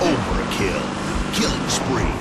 Overkill. Killing spree.